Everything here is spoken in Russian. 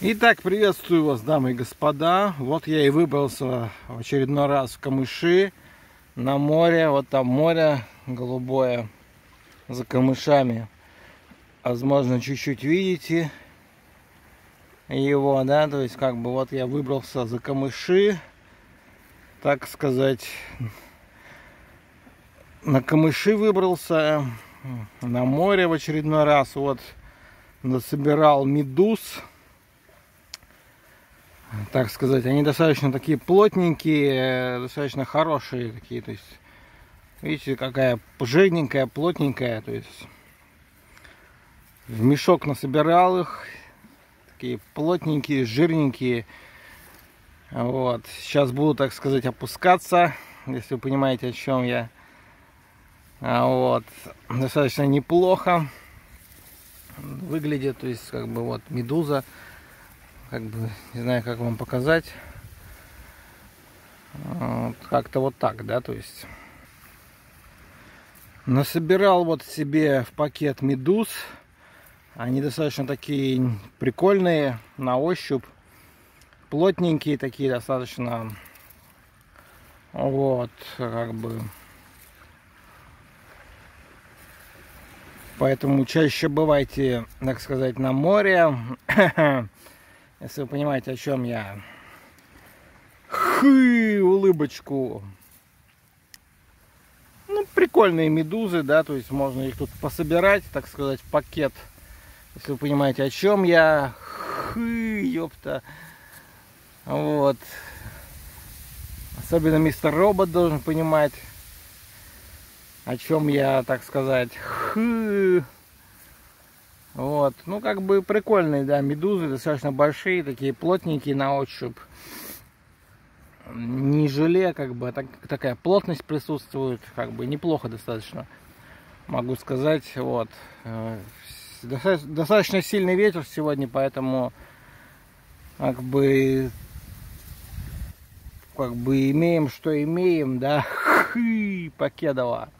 Итак, приветствую вас, дамы и господа. Вот я и выбрался в очередной раз в Камыши на море. Вот там море голубое за камышами. Возможно, чуть-чуть видите его, да, то есть как бы вот я выбрался за камыши, так сказать, на камыши выбрался, на море в очередной раз, вот, насобирал медуз, так сказать, они достаточно такие плотненькие, достаточно хорошие такие, то есть, видите, какая жирненькая, плотненькая, то есть, в мешок насобирал их, такие плотненькие, жирненькие, вот, сейчас буду, так сказать, опускаться, если вы понимаете, о чем я, а вот, достаточно неплохо выглядит, то есть, как бы, вот, медуза, как бы, не знаю, как вам показать. Как-то вот так, да, то есть. Насобирал вот себе в пакет медуз. Они достаточно такие прикольные на ощупь. Плотненькие такие достаточно. Вот, как бы. Поэтому чаще бывайте, так сказать, на море. Если вы понимаете, о чем я. Хы, улыбочку. Ну, прикольные медузы, да, то есть можно их тут пособирать, так сказать, пакет. Если вы понимаете, о чем я. Хы, ёпта. Вот. Особенно мистер Робот должен понимать, о чем я, так сказать. Хы. Вот, ну как бы прикольные, да, медузы, достаточно большие, такие плотненькие на ощупь. Не желе, как бы, так, такая плотность присутствует, как бы неплохо достаточно, могу сказать, вот. Э, достаточно, сильный ветер сегодня, поэтому как бы как бы имеем, что имеем, да, хы, покедово.